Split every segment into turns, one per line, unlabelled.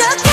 어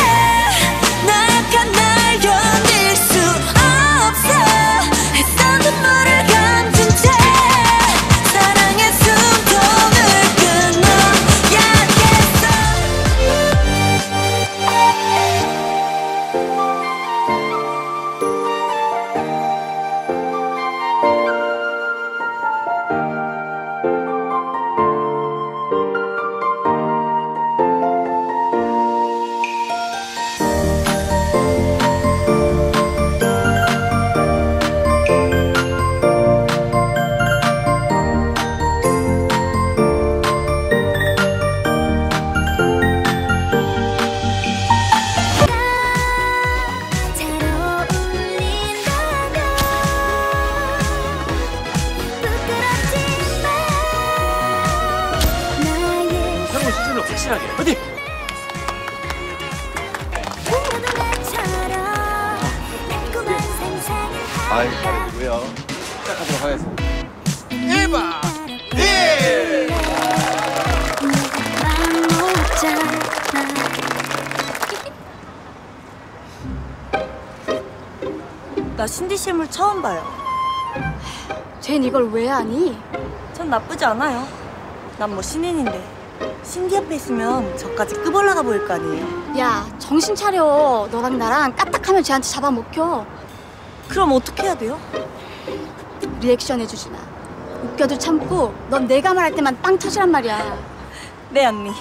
확실하게 어디?
아이 잘해주고요. 시작하도록 하겠습니다.
1번 1 내가 맘먹잖아
나 신디 실물 처음 봐요.
쟨 이걸 왜 아니?
전 나쁘지 않아요. 난 뭐 신인인데. 신디 옆에 있으면 저까지 급 올라가 보일 거 아니에요.
야 정신 차려 너랑 나랑 까딱하면 쟤한테 잡아먹혀
그럼 어떻게 해야 돼요?
리액션 해주지 마 웃겨도 참고 넌 내가 말할 때만 빵 터지란 말이야
네, 언니.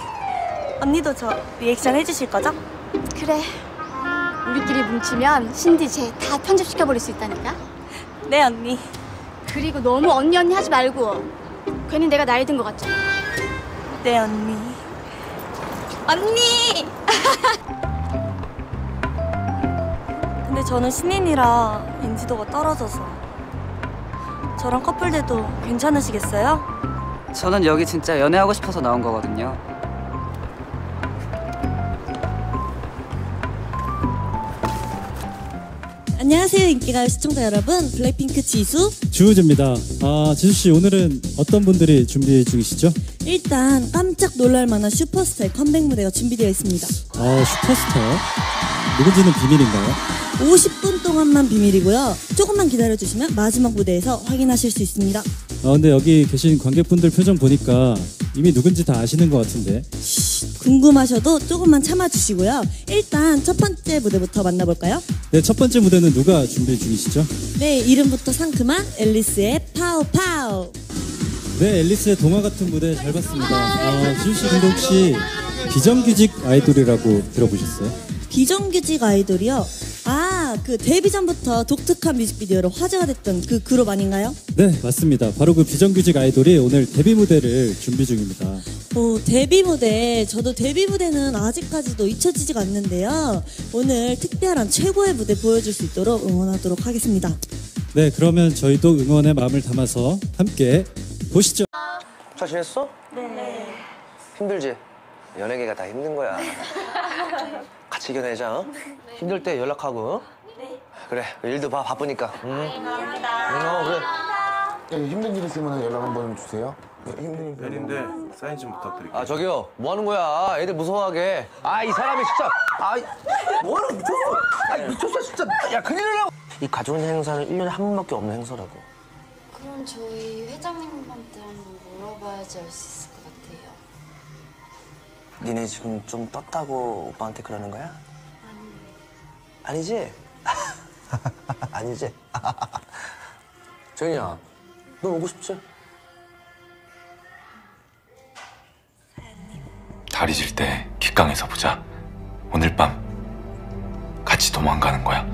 언니도 저 리액션 해주실 거죠?
그래 우리끼리 뭉치면 신디 쟤 다 편집시켜버릴 수 있다니까
네, 언니.
그리고 너무 언니 언니 하지 말고 괜히 내가 나이 든 것 같잖아
네, 언니. 언니! 근데 저는 신인이라 인지도가 떨어져서. 저랑 커플 돼도 괜찮으시겠어요?
저는 여기 진짜 연애하고 싶어서 나온 거거든요.
안녕하세요 인기가요 시청자 여러분 블랙핑크 지수
주우재입니다. 아, 지수 씨 오늘은 어떤 분들이 준비 중이시죠?
일단 깜짝 놀랄만한 슈퍼스타의 컴백 무대가 준비되어 있습니다
아, 슈퍼스타. 누군지는 비밀인가요?
50분 동안만 비밀이고요 조금만 기다려주시면 마지막 무대에서 확인하실 수 있습니다
아, 근데 여기 계신 관객분들 표정 보니까 이미 누군지 다 아시는 것 같은데.
궁금하셔도 조금만 참아주시고요 일단 첫 번째 무대부터 만나볼까요?
네, 첫 번째 무대는 누가 준비 중이시죠?
네 이름부터 상큼한 엘리스의 Pow Pow
네, 엘리스의 동화 같은 무대 잘 봤습니다. 아, 지수 씨 근데 혹시 비정규직 아이돌이라고 들어보셨어요?
비정규직 아이돌이요 아 그 데뷔 전부터 독특한 뮤직비디오로 화제가 됐던 그 그룹 아닌가요?
네, 맞습니다. 바로 그 비정규직 아이돌이 오늘 데뷔 무대를 준비 중입니다.
어, 데뷔 무대, 저도 데뷔 무대는 아직까지도 잊혀지지가 않는데요. 오늘 특별한 최고의 무대 보여줄 수 있도록 응원하도록 하겠습니다.
네, 그러면 저희도 응원의 마음을 담아서 함께 보시죠.
잘 지냈어? 네. 힘들지? 연예계가 다 힘든 거야. 같이 이겨내자. 어? 힘들 때 연락하고. 네. 그래 일도 봐 바쁘니까. 응. 감사합니다. 어, 그래.
예, 힘든 일 있으면 연락 한번 주세요. 예, 힘든 일 있으면
팬인데 사인 좀 부탁드릴게요.
아 저기요 뭐 하는 거야? 애들 무서워하게. 아 이 사람이 진짜. 아 뭐하는 미쳤어? 아 미쳤어 진짜. 야 큰일 나고. 이 가족 행사는 1년에 한 번밖에 없는 행사라고.
그럼 저희 회장님한테 한번 물어봐야지 알 수 있을 것 같아요.
니네 지금 좀 떴다고 오빠한테 그러는 거야? 아니지? 아니지? 정인이야, 너 오고 싶지?
다리 질 때 깃강에서 보자. 오늘 밤 같이 도망가는 거야.